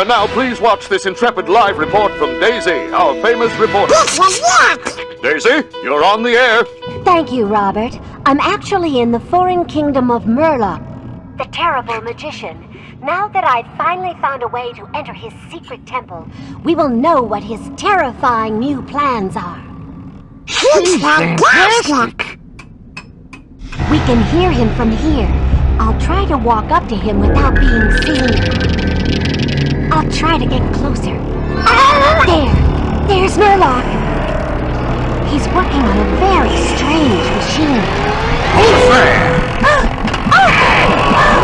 And now please watch this intrepid live report from Daisy, our famous reporter. Daisy, you're on the air. Thank you, Robert. I'm actually in the foreign kingdom of Merlock, the terrible magician. Now that I've finally found a way to enter his secret temple, we will know what his terrifying new plans are. Fantastic! We can hear him from here. I'll try to walk up to him without being seen. I'll try to get closer. There! There's Merlock! He's working on a very strange machine. Hold there!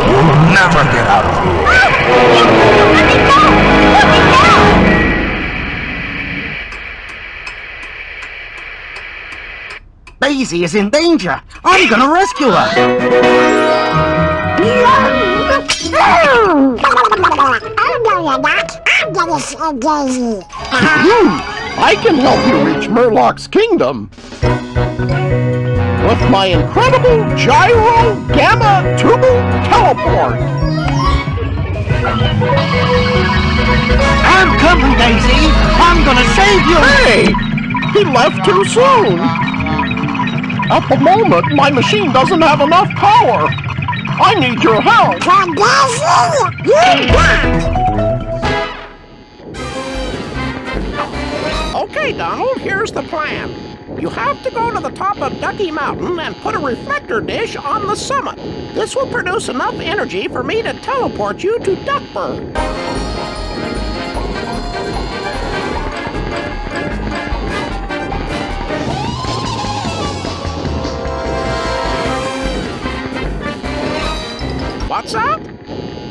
You'll never get out of here. Let me go! Let me go! Daisy is in danger. I'm gonna rescue her. I can help you reach Merlock's kingdom. With my incredible gyro gamma tubal teleport. I'm coming, Daisy. I'm gonna save you. Hey! He left too soon. At the moment, my machine doesn't have enough power. I need your help. Okay, Donald, here's the plan. You have to go to the top of Ducky Mountain and put a reflector dish on the summit. This will produce enough energy for me to teleport you to Duckburg. What's?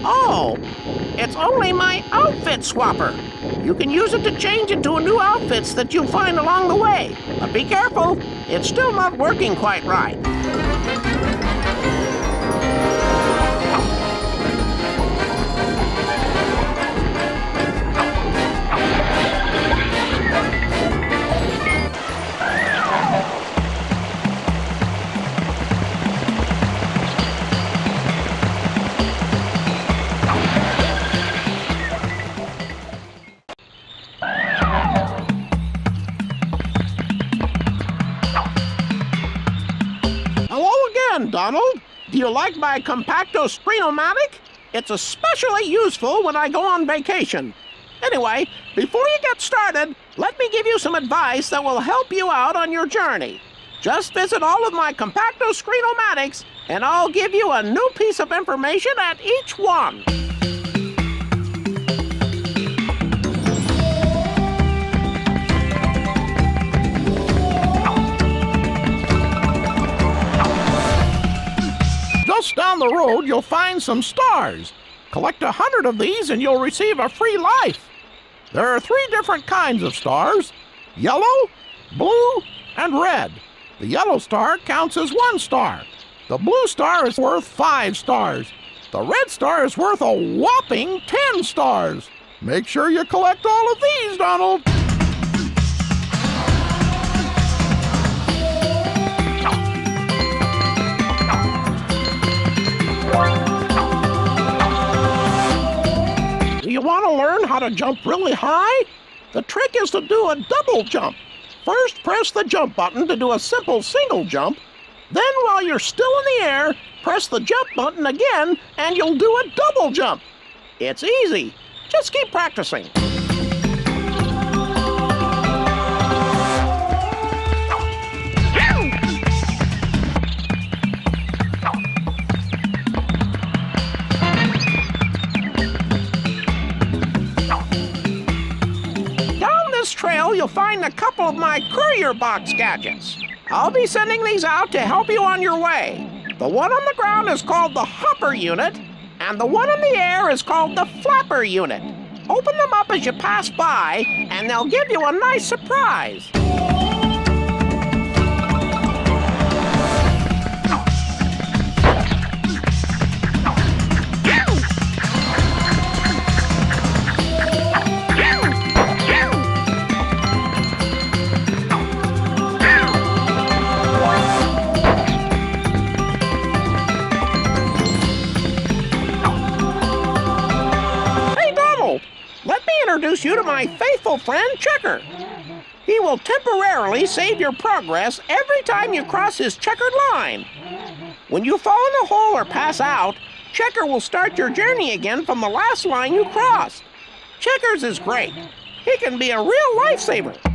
Oh, it's only my outfit swapper. You can use it to change into new outfits that you'll find along the way. But be careful, it's still not working quite right. You like my Compacto Screenomatic? It's especially useful when I go on vacation. Anyway, before you get started, let me give you some advice that will help you out on your journey. Just visit all of my Compacto Screenomatics, and I'll give you a new piece of information at each one. Down the road, you'll find some stars. Collect a hundred of these and you'll receive a free life. There are three different kinds of stars yellow, blue, and red. The yellow star counts as one star. The blue star is worth five stars. The red star is worth a whopping ten stars. Make sure you collect all of these, Donald. Want to learn how to jump really high? The trick is to do a double jump. First, press the jump button to do a simple single jump. Then, while you're still in the air, press the jump button again and you'll do a double jump. It's easy. Just keep practicing. Trail, you'll find a couple of my courier box gadgets. I'll be sending these out to help you on your way. The one on the ground is called the hopper unit, and the one in the air is called the flapper unit. Open them up as you pass by, and they'll give you a nice surprise. Friend, Checker. He will temporarily save your progress every time you cross his checkered line. When you fall in a hole or pass out, Checker will start your journey again from the last line you crossed. Checkers is great. He can be a real lifesaver.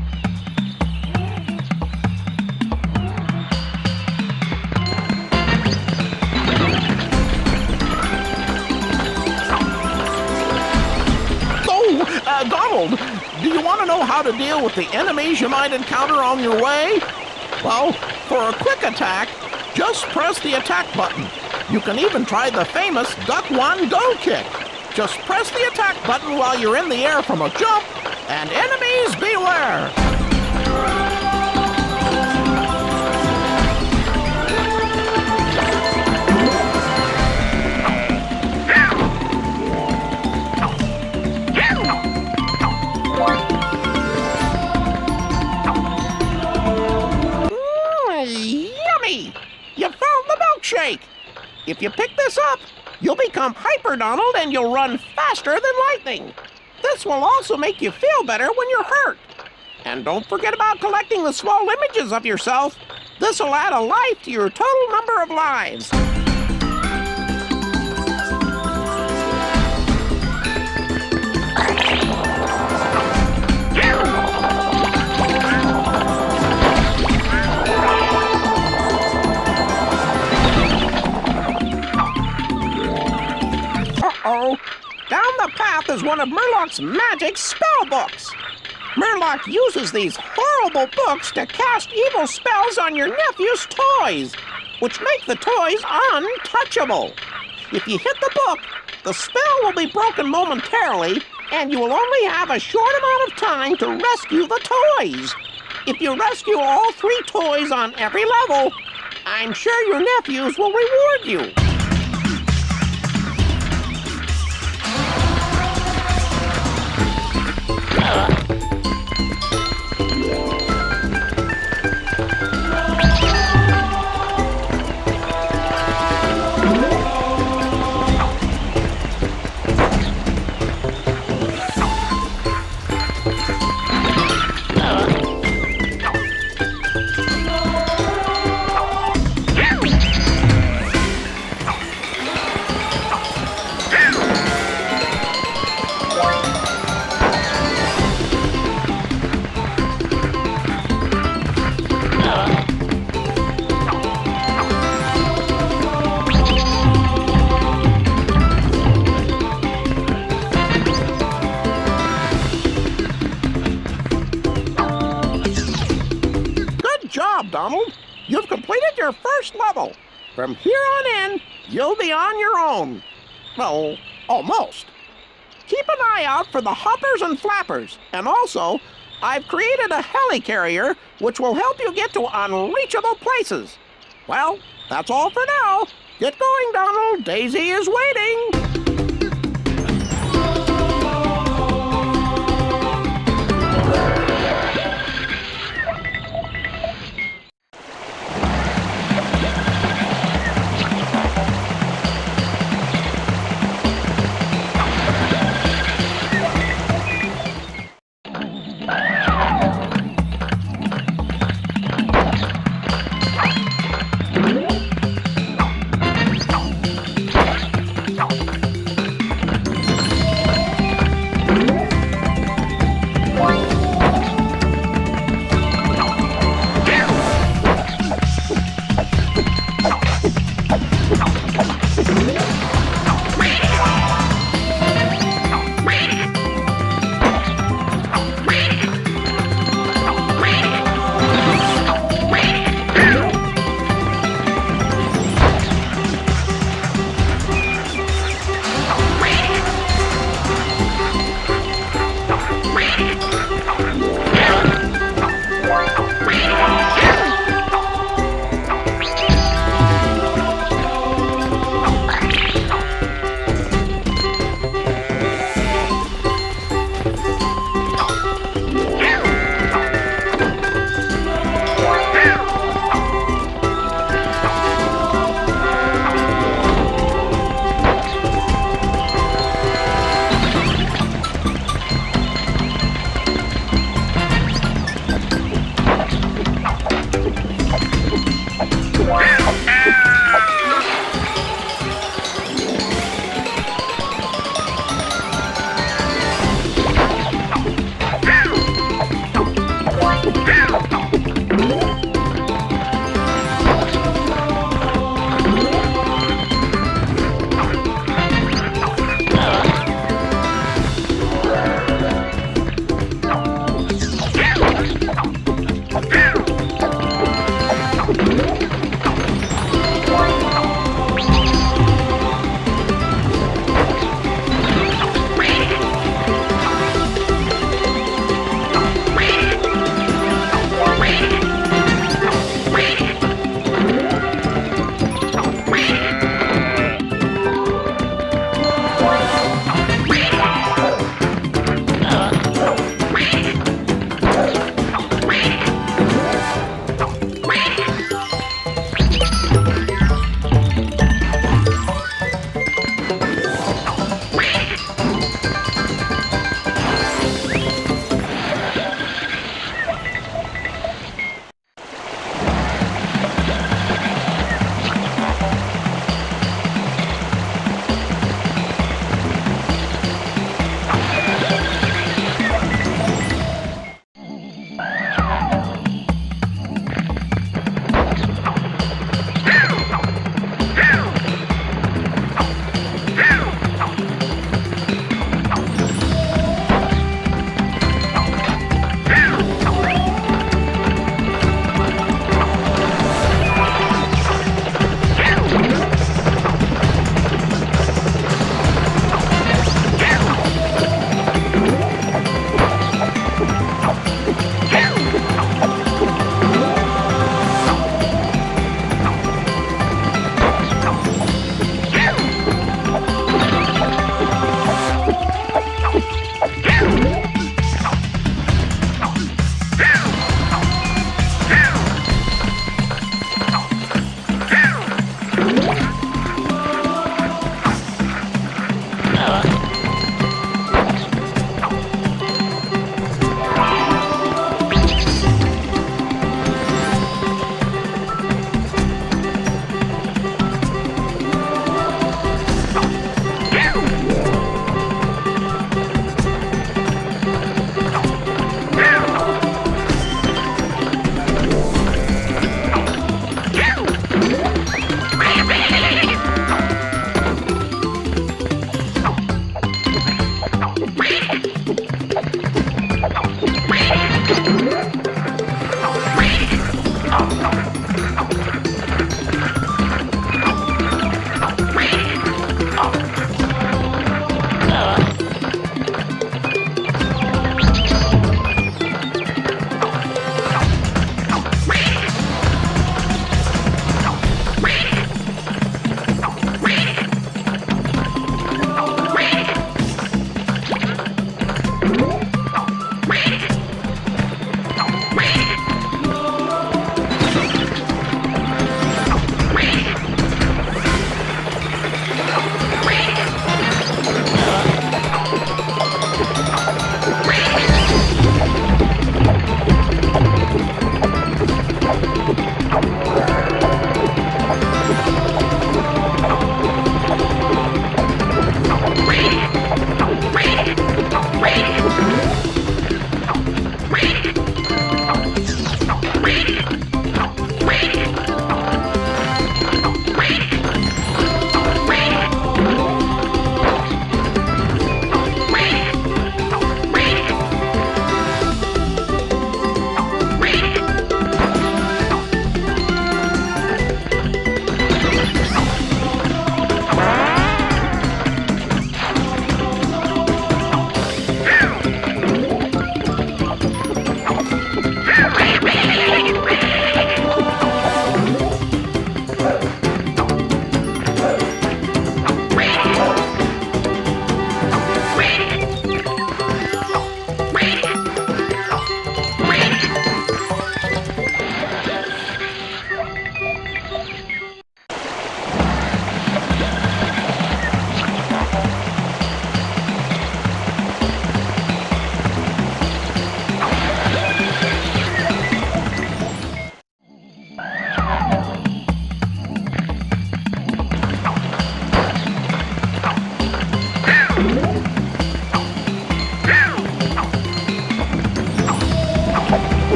Donald, do you want to know how to deal with the enemies you might encounter on your way? Well, for a quick attack, just press the attack button. You can even try the famous Duck One Go Kick. Just press the attack button while you're in the air from a jump, and enemies beware! Milkshake! If you pick this up, you'll become Hyper Donald and you'll run faster than lightning. This will also make you feel better when you're hurt. And don't forget about collecting the small images of yourself. This will add a life to your total number of lives. Is one of Merlock's magic spell books. Merlock uses these horrible books to cast evil spells on your nephew's toys, which make the toys untouchable. If you hit the book, the spell will be broken momentarily, and you will only have a short amount of time to rescue the toys. If you rescue all three toys on every level, I'm sure your nephews will reward you. From here on in, you'll be on your own. Well, almost. Keep an eye out for the hoppers and flappers. And also, I've created a helicarrier which will help you get to unreachable places. Well, that's all for now. Get going, Donald. Daisy is waiting.